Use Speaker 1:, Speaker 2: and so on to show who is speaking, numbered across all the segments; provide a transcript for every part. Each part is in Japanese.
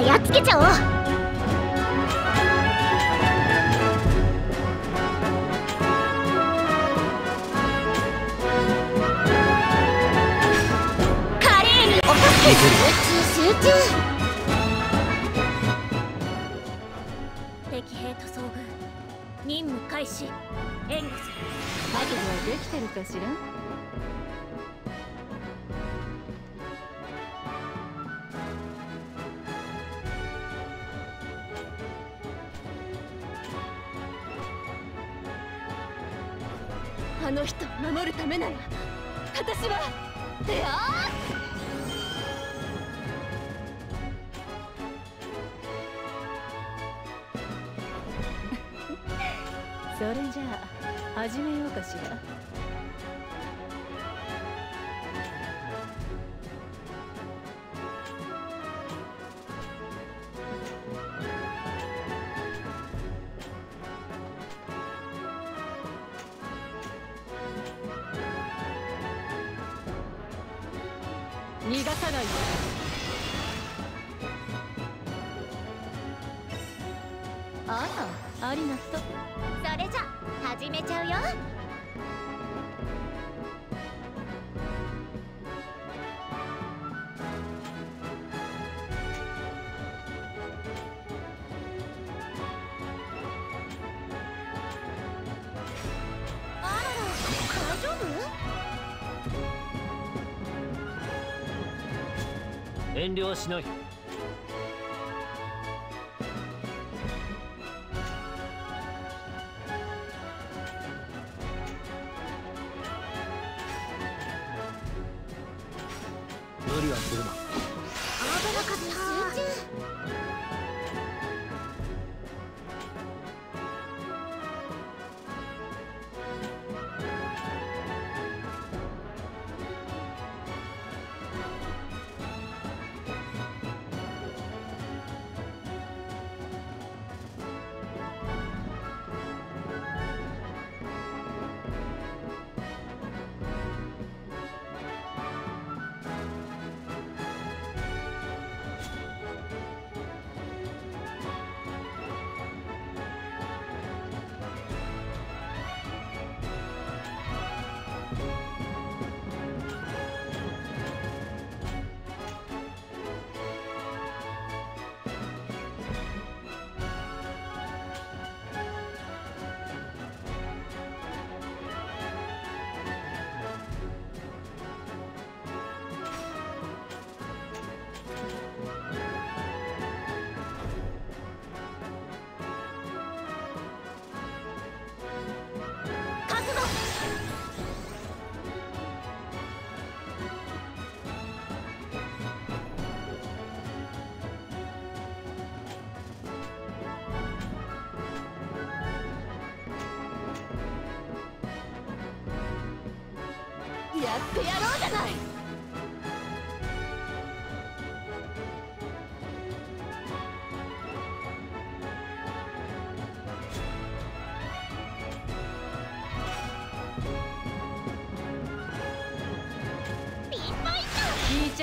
Speaker 1: らやっつけちゃおう。華麗にお助け集中。集中敵兵と遭遇任務開始。援護する。
Speaker 2: 覚悟はできてるかしら？あの人を守るためなら私はであ それじゃあ始めようかしら。逃がさない。よあ。らありがとう。
Speaker 1: それじゃ始めちゃうよ
Speaker 3: 遠慮はしない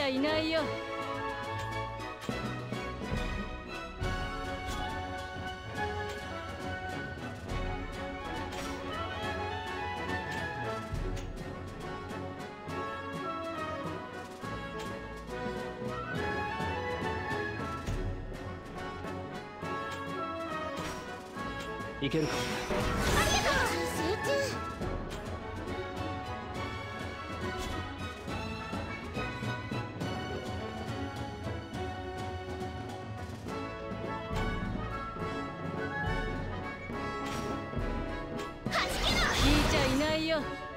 Speaker 2: 聞いちゃいないよ。
Speaker 3: いけるか？
Speaker 2: ち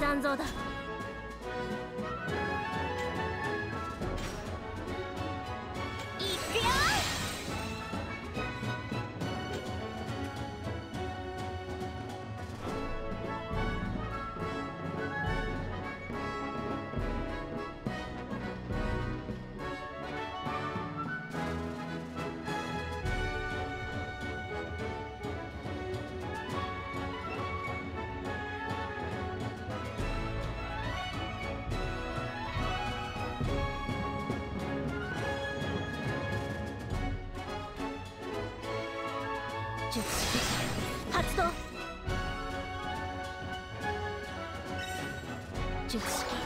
Speaker 3: 残像だ。発動。術式。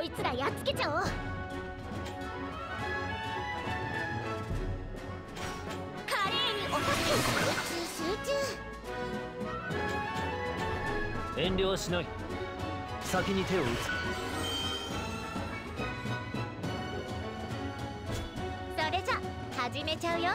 Speaker 3: こいつらやっつけちゃおう。華麗に落とす集中。
Speaker 4: 遠慮はしない。先に手を打
Speaker 3: それじゃ始めちゃうよ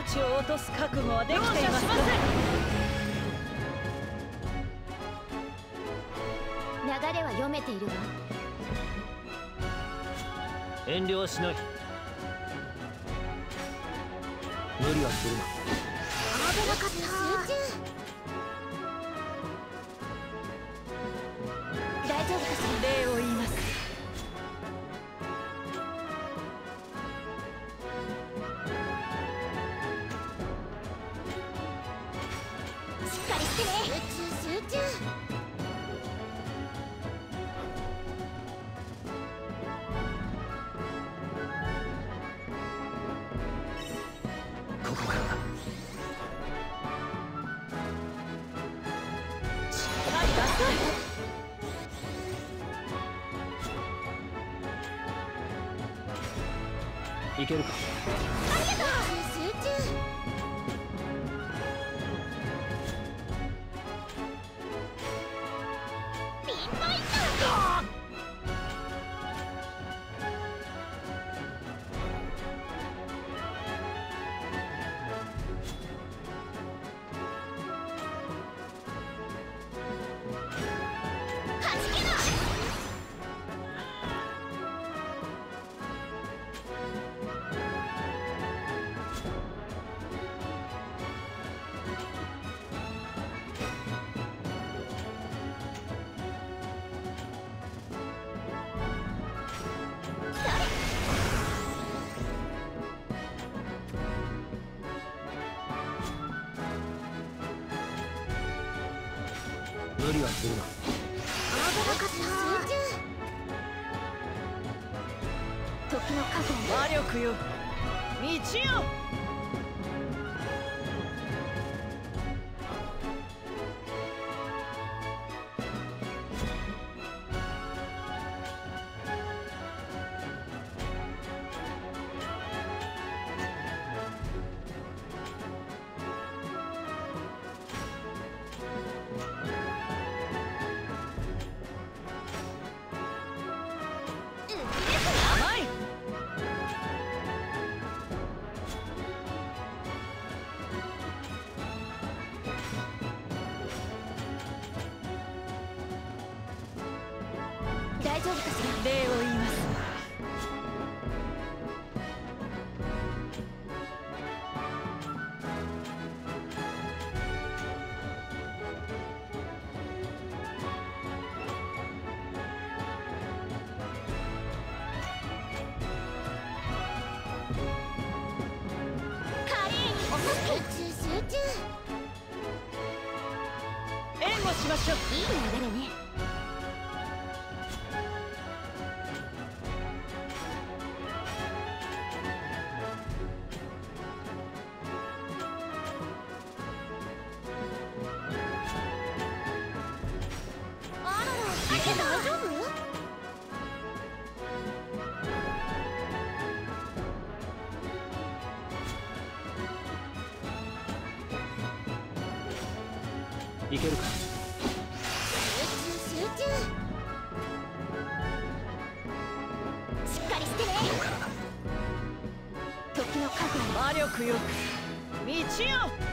Speaker 5: 命を落とす覚悟はできています。か
Speaker 3: 流れは読めているわ
Speaker 4: 遠慮はしない無理はするな。
Speaker 3: 危なかった。集中は
Speaker 4: するな。
Speaker 3: 危なかった集中。時の
Speaker 5: 魔力よ。道よい
Speaker 4: けるか
Speaker 3: 集中集中。しっかりしてね。時の覚悟
Speaker 5: 魔力よく。道よ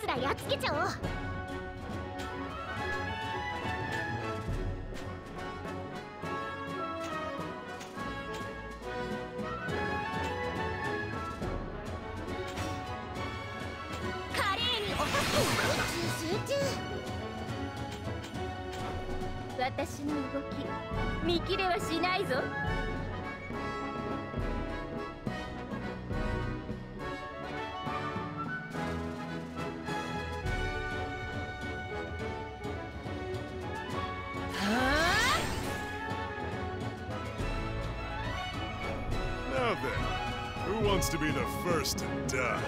Speaker 3: つらやっつけちゃおう。華麗に落とす集中集中。私の動き見切れはしないぞ。
Speaker 6: who wants to be the first to die?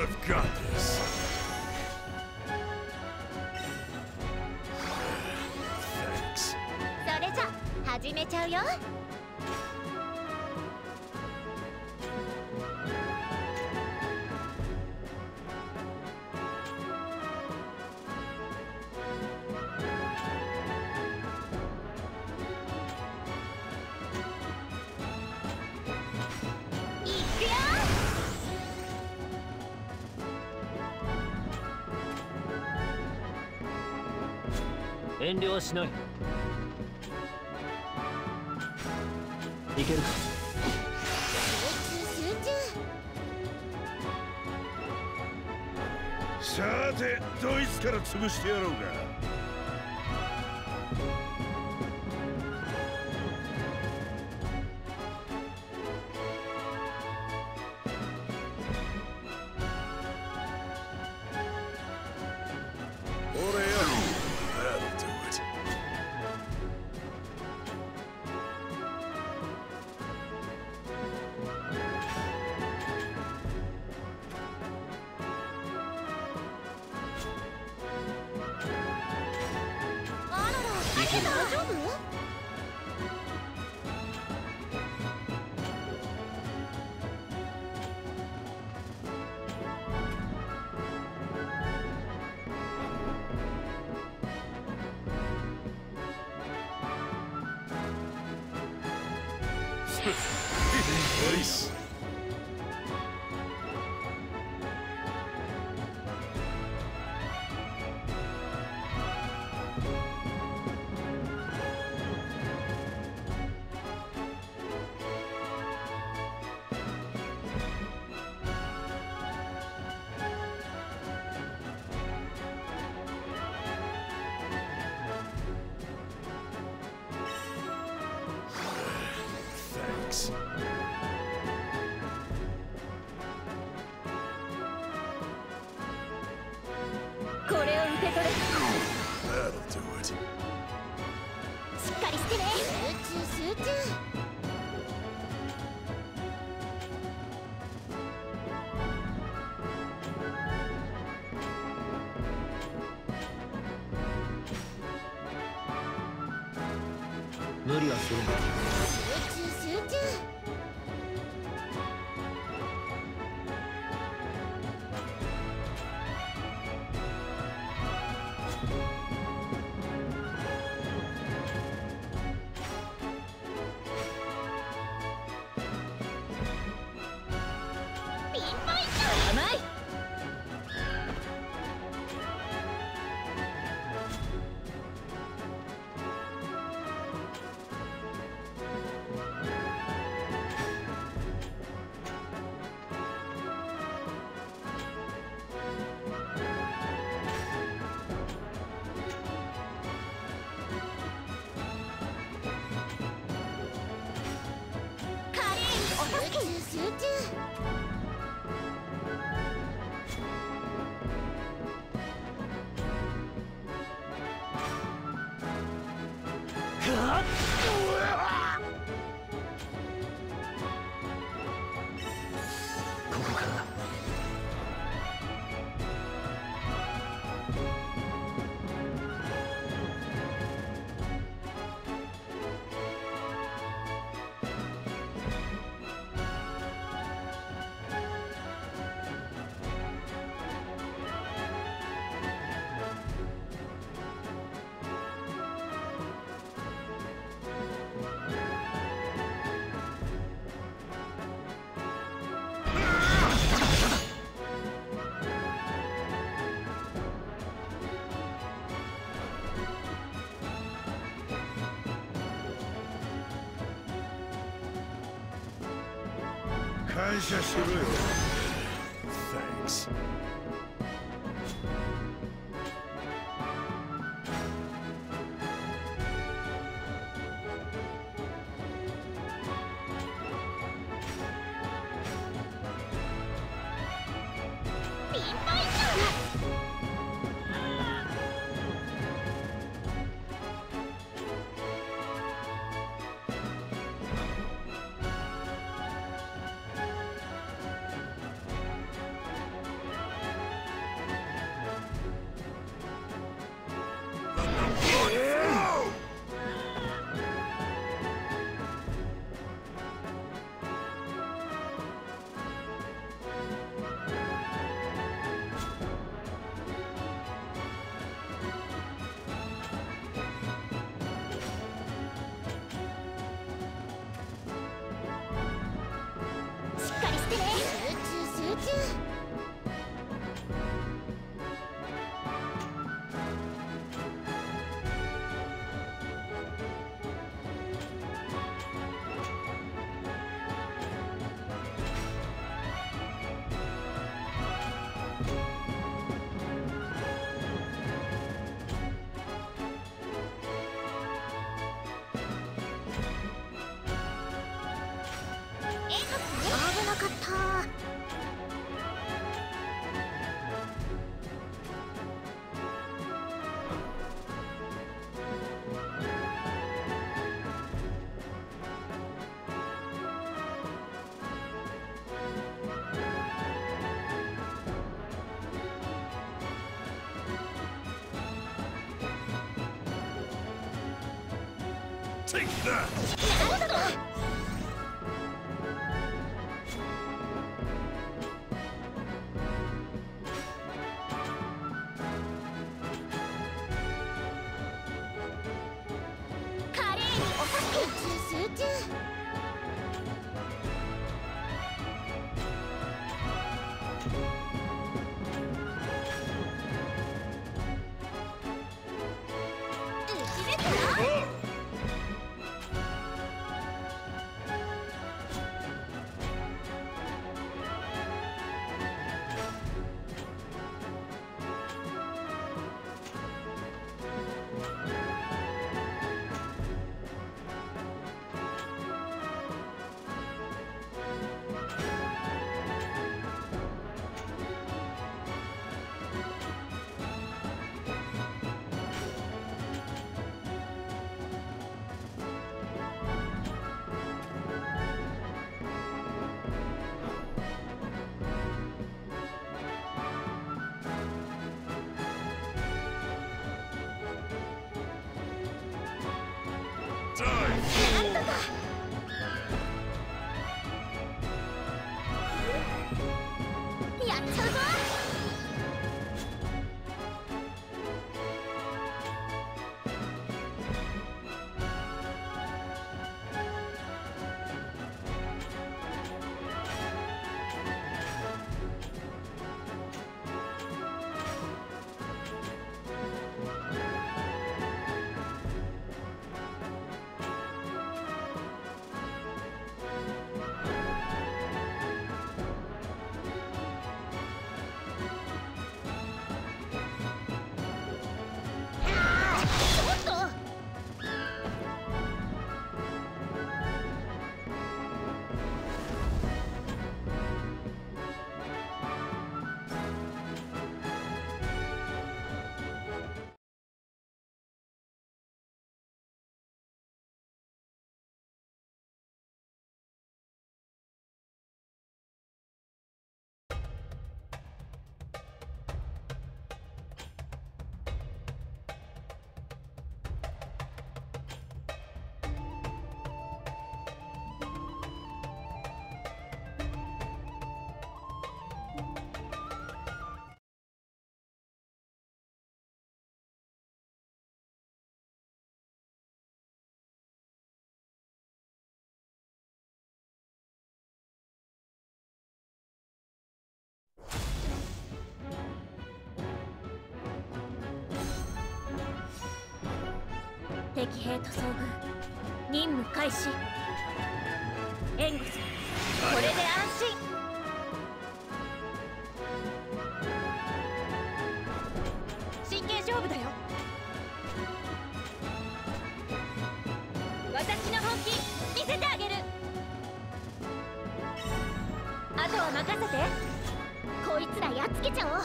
Speaker 6: I've got this. Thanks.
Speaker 3: それじゃ始めちゃうよ
Speaker 4: はしないいけるか？
Speaker 3: 集中集中
Speaker 6: さて、ドイツから潰してやろうか。
Speaker 3: Dois. Oh!
Speaker 6: 感謝しろよ。that.
Speaker 1: 敵兵と遭遇。任務開始。援護する。
Speaker 5: これで安心。真剣勝負だよ。私の本気見せてあげる。
Speaker 1: あとは任せて。
Speaker 3: こいつらやっつけちゃおう。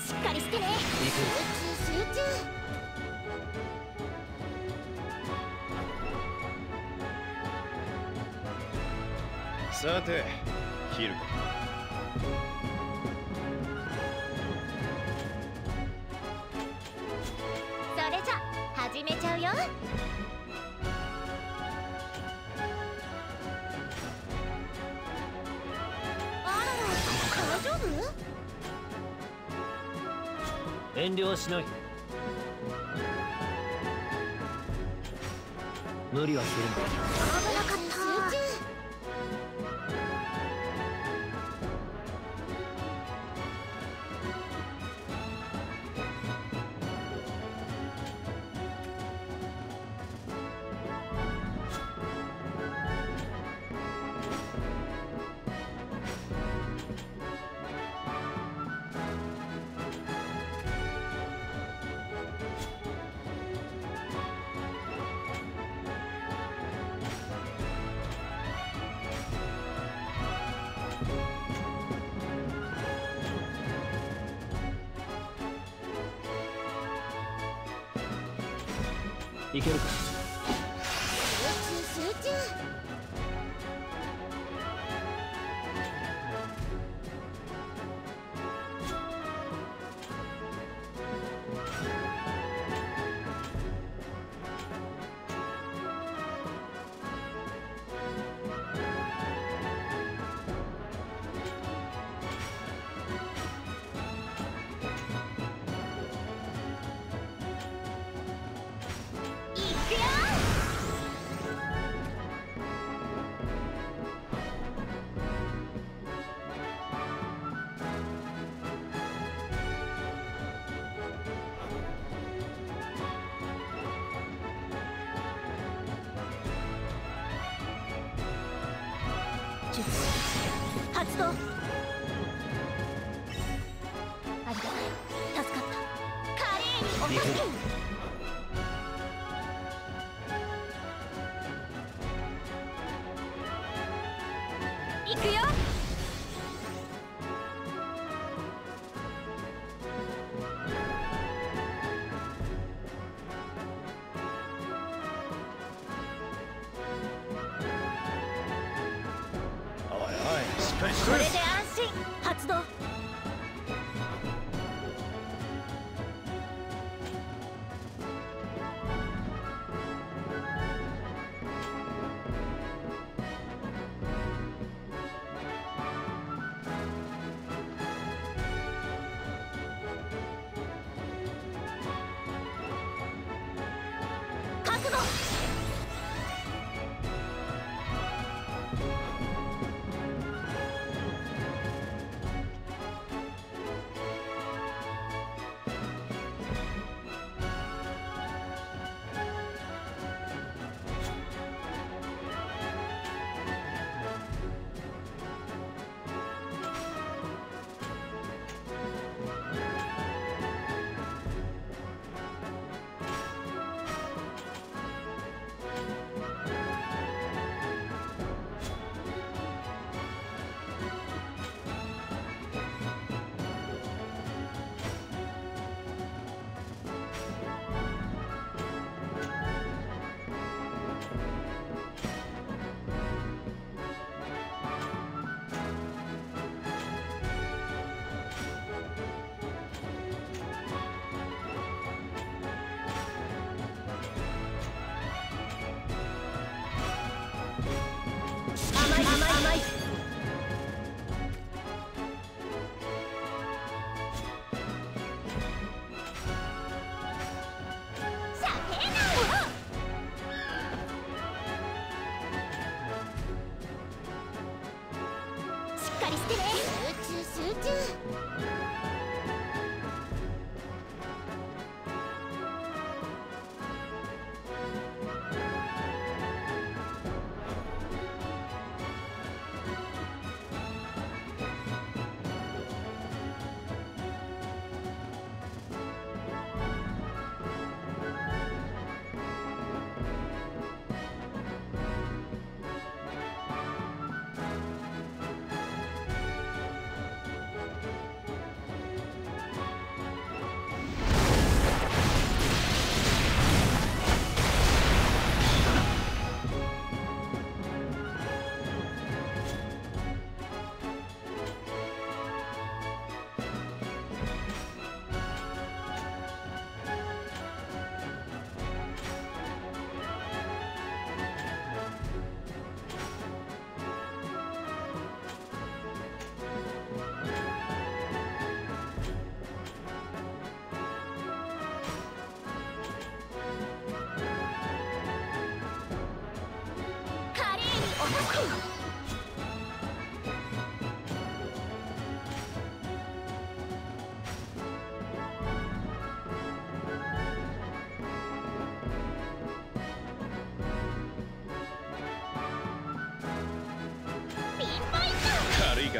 Speaker 3: しっかりしてね。集中集中
Speaker 4: さて切るか。
Speaker 3: それじゃ始めちゃうよ。あらら大丈夫？
Speaker 4: 遠慮はしない無理はするん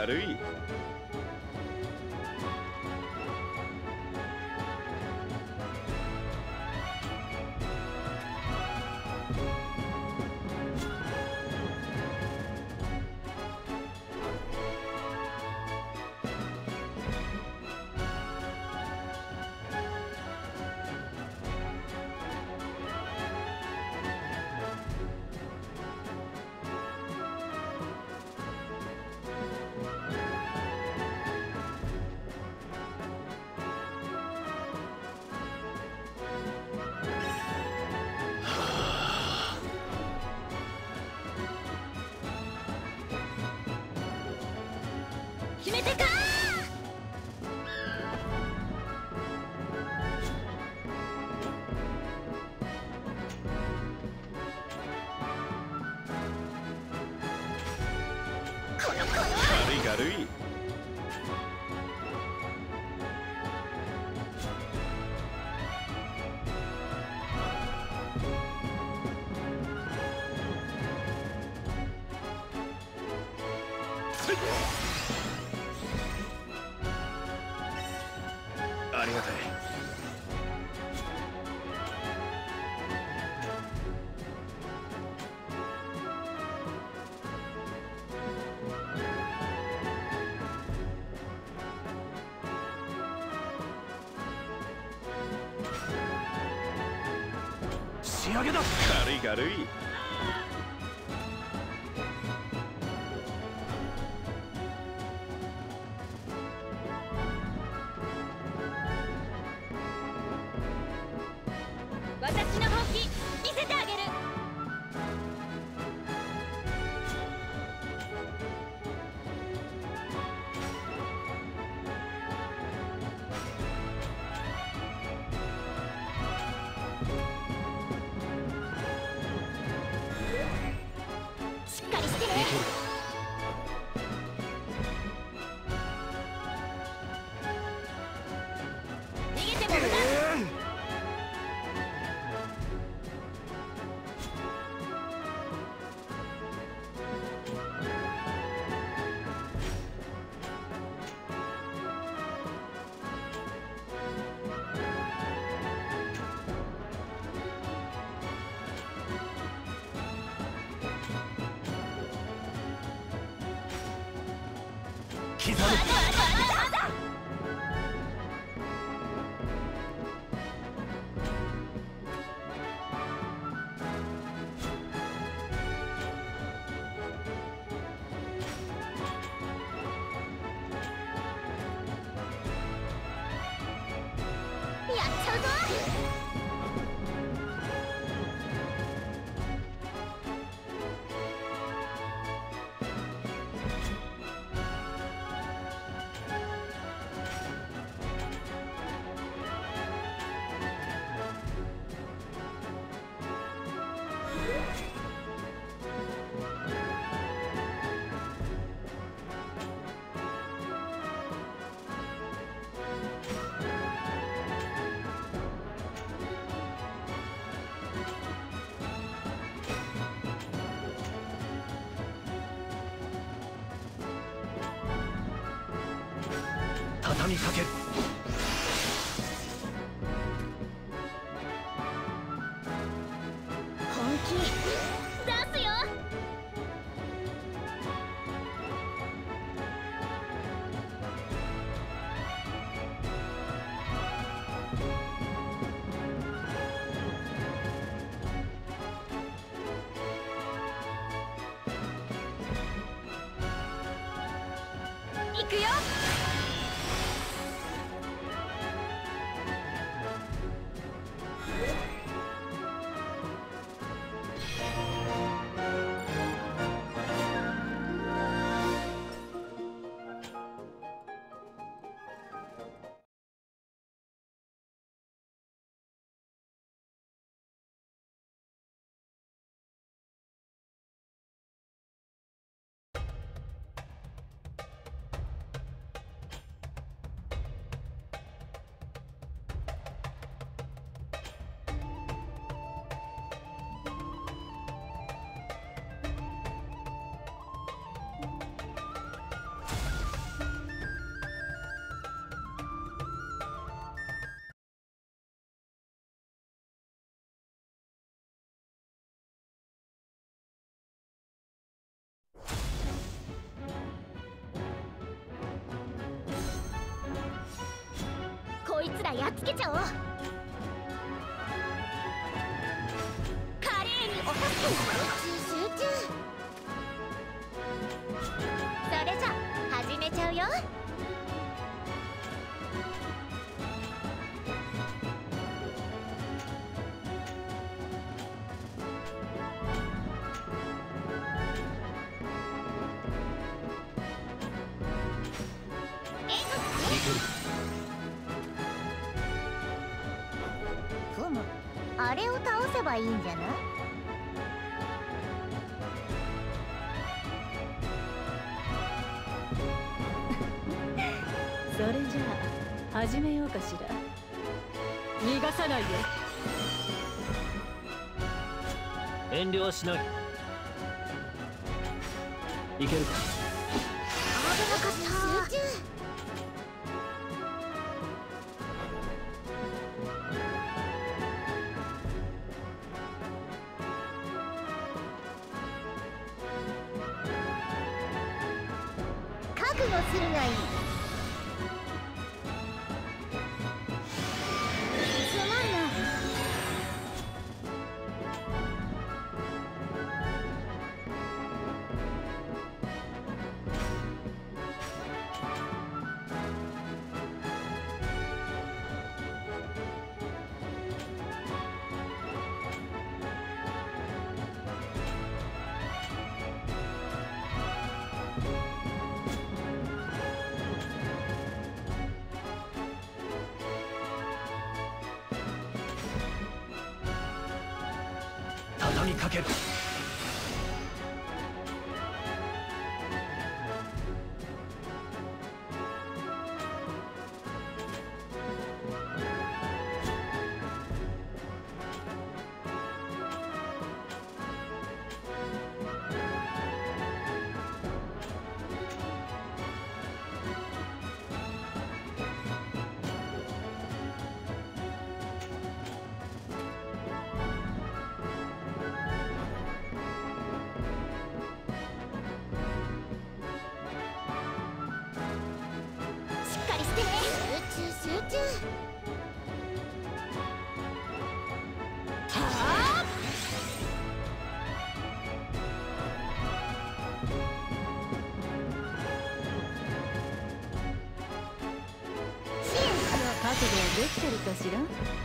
Speaker 7: ン
Speaker 8: 軽い
Speaker 3: めてか
Speaker 8: だ。
Speaker 4: 軽い軽い。
Speaker 3: Come
Speaker 5: on. くよ
Speaker 3: つらやっつけちゃおう。華麗に落とす集中。集中それじゃ始めちゃうよ。ふあれを倒せばいいんじゃない？
Speaker 2: それじゃあ始めようかしら。逃がさないよ
Speaker 8: 遠慮はしない。いけるか？
Speaker 2: できてるかしら？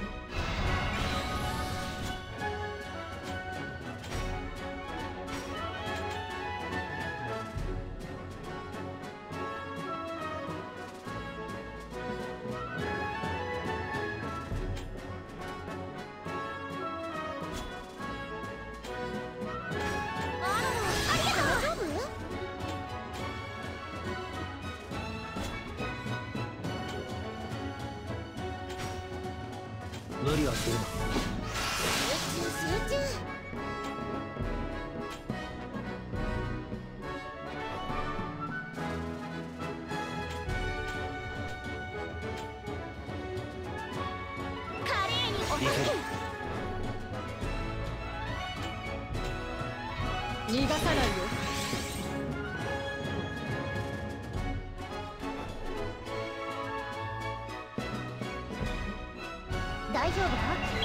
Speaker 3: 大丈夫か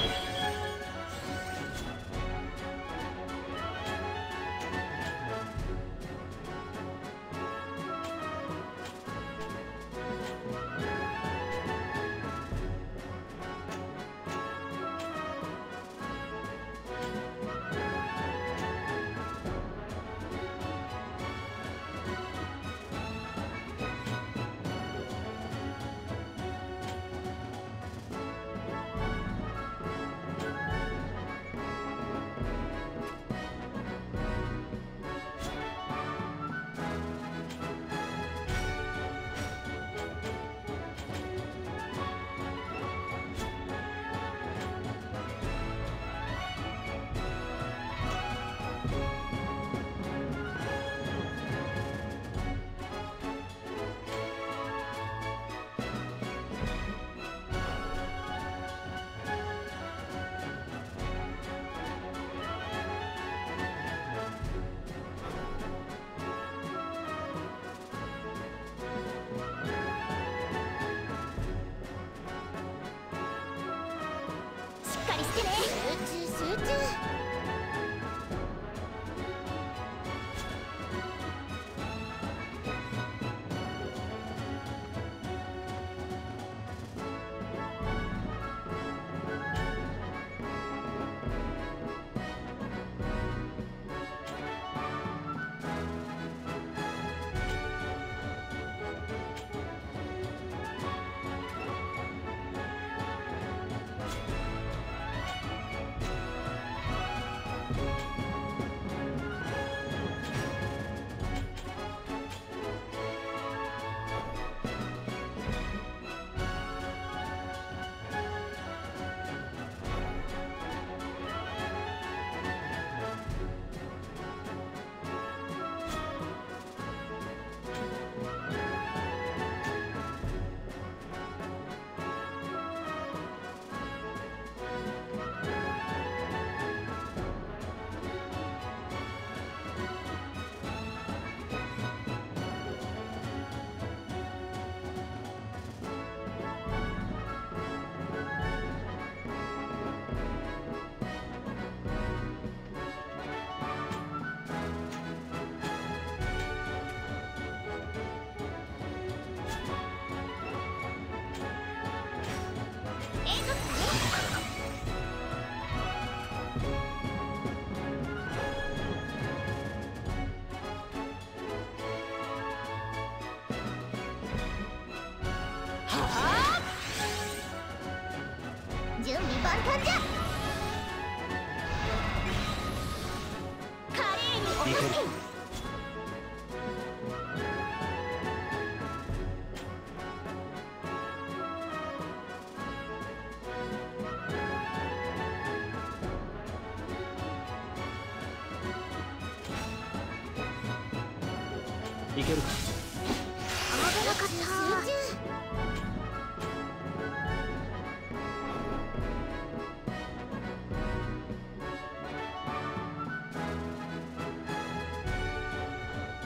Speaker 8: いけるか？
Speaker 3: 危なかった。集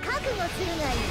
Speaker 3: 覚悟するがいい。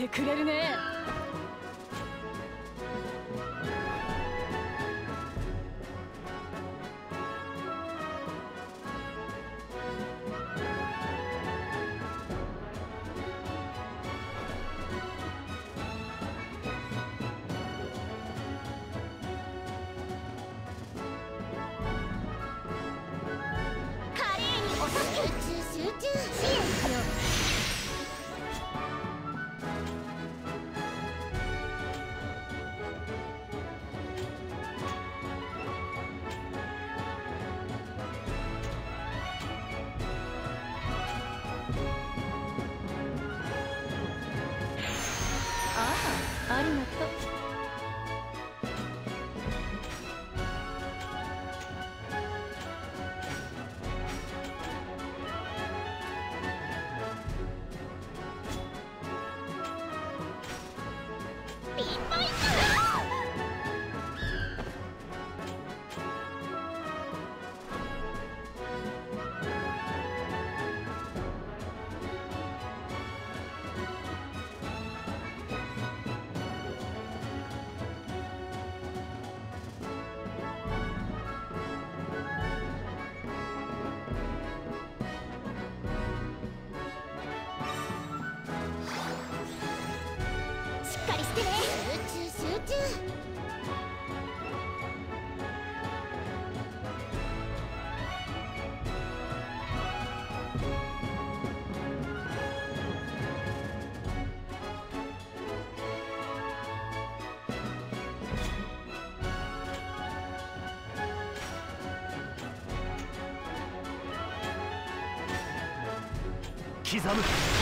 Speaker 3: て
Speaker 2: くれるね。
Speaker 3: かりしてね。集中集中。
Speaker 8: 刻む。